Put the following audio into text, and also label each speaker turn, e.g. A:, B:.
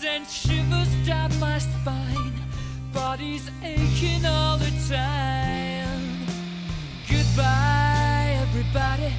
A: sends shivers down my spine. Body's aching all the time. Goodbye, everybody.